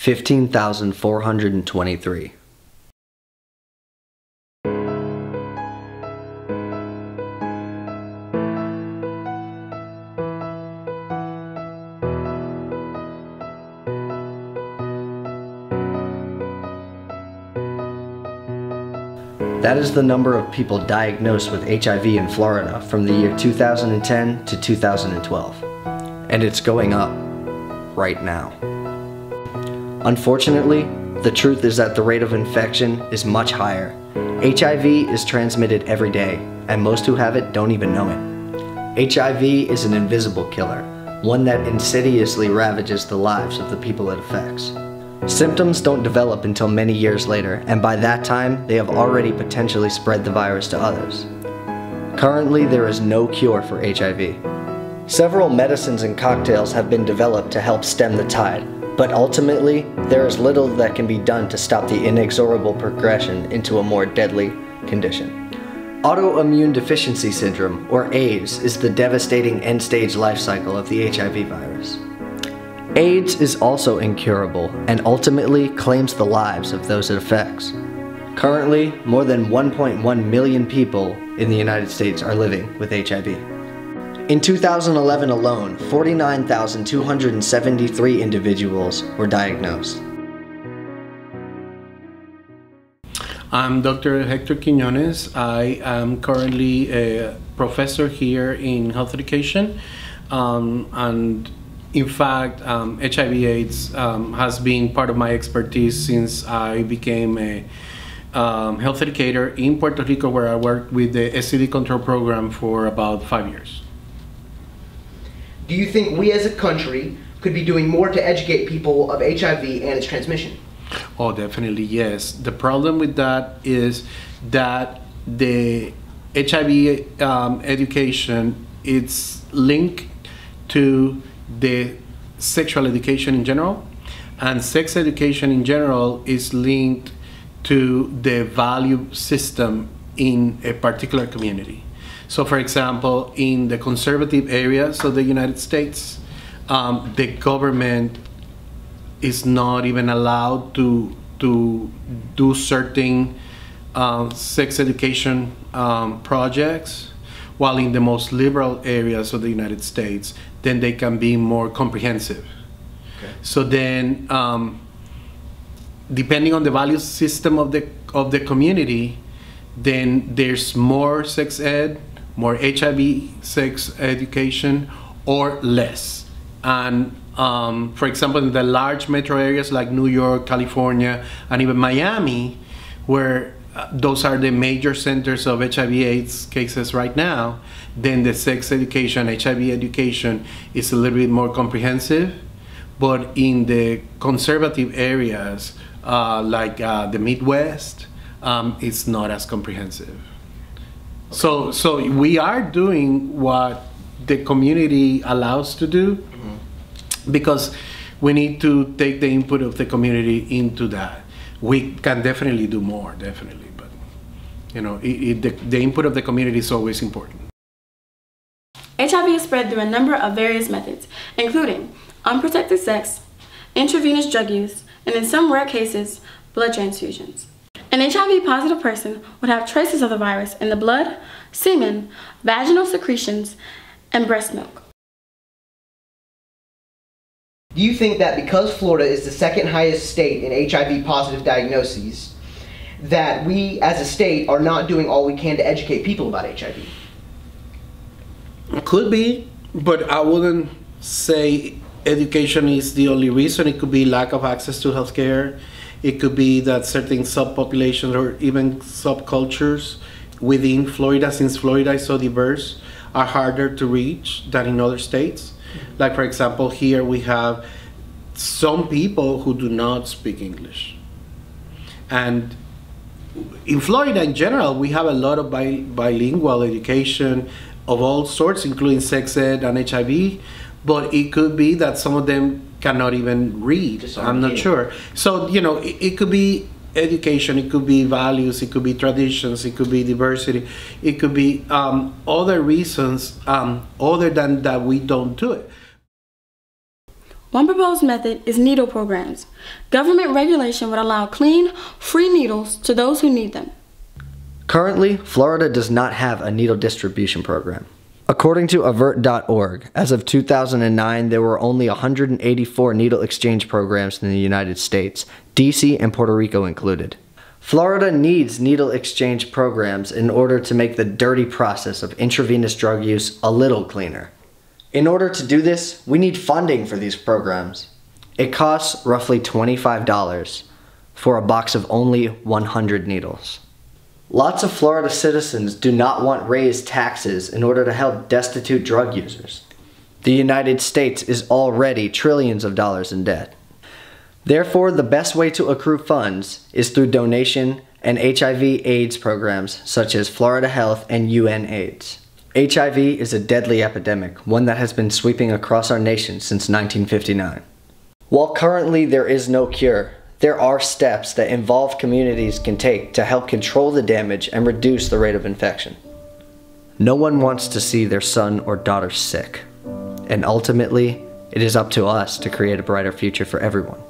15,423. That is the number of people diagnosed with HIV in Florida from the year 2010 to 2012. And it's going up right now. Unfortunately, the truth is that the rate of infection is much higher. HIV is transmitted every day, and most who have it don't even know it. HIV is an invisible killer, one that insidiously ravages the lives of the people it affects. Symptoms don't develop until many years later, and by that time, they have already potentially spread the virus to others. Currently, there is no cure for HIV. Several medicines and cocktails have been developed to help stem the tide, but ultimately, there is little that can be done to stop the inexorable progression into a more deadly condition. Autoimmune deficiency syndrome, or AIDS, is the devastating end stage life cycle of the HIV virus. AIDS is also incurable and ultimately claims the lives of those it affects. Currently, more than 1.1 million people in the United States are living with HIV. In 2011 alone, 49,273 individuals were diagnosed. I'm Dr. Hector Quiñones. I am currently a professor here in health education um, and in fact, um, HIV/AIDS um, has been part of my expertise since I became a um, health educator in Puerto Rico, where I worked with the STD control program for about five years. Do you think we as a country could be doing more to educate people of HIV and its transmission? Oh, definitely yes. The problem with that is that the HIV um, education it's linked to the sexual education in general, and sex education in general is linked to the value system in a particular community. So, for example, in the conservative areas of the United States, um, the government is not even allowed to to do certain uh, sex education um, projects, while in the most liberal areas of the United States, then they can be more comprehensive. Okay. So then, um, depending on the value system of the of the community, then there's more sex ed, more HIV sex education, or less. And um, for example, in the large metro areas like New York, California, and even Miami, where uh, those are the major centers of HIV/AIDS cases right now, then the sex education, HIV education is a little bit more comprehensive. But in the conservative areas, uh, like uh, the Midwest, um, it's not as comprehensive. So, so we are doing what the community allows to do mm-hmm. because we need to take the input of the community into that. We can definitely do more, definitely, but you know, it, it, the, the input of the community is always important. HIV is spread through a number of various methods, including unprotected sex, intravenous drug use, and in some rare cases, blood transfusions. An HIV positive person would have traces of the virus in the blood, semen, vaginal secretions, and breast milk. Do you think that because Florida is the second highest state in HIV positive diagnoses, that we as a state are not doing all we can to educate people about HIV? Could be, but I wouldn't say education is the only reason. It could be lack of access to healthcare. It could be that certain subpopulations or even subcultures within Florida, since Florida is so diverse, are harder to reach than in other states. Like, for example, here we have some people who do not speak English. And in Florida in general, we have a lot of bi- bilingual education of all sorts, including sex ed and HIV. But it could be that some of them cannot even read. I'm not sure. So you know, it, it could be education, it could be values, it could be traditions, it could be diversity, it could be um, other reasons um, other than that we don't do it. One proposed method is needle programs. Government regulation would allow clean, free needles to those who need them. Currently, Florida does not have a needle distribution program. According to avert.org, as of 2009, there were only 184 needle exchange programs in the United States, DC and Puerto Rico included. Florida needs needle exchange programs in order to make the dirty process of intravenous drug use a little cleaner. In order to do this, we need funding for these programs. It costs roughly $25 for a box of only 100 needles. Lots of Florida citizens do not want raised taxes in order to help destitute drug users. The United States is already trillions of dollars in debt. Therefore, the best way to accrue funds is through donation and HIV AIDS programs such as Florida Health and UNAIDS. HIV is a deadly epidemic, one that has been sweeping across our nation since 1959. While currently there is no cure, there are steps that involved communities can take to help control the damage and reduce the rate of infection. No one wants to see their son or daughter sick, and ultimately, it is up to us to create a brighter future for everyone.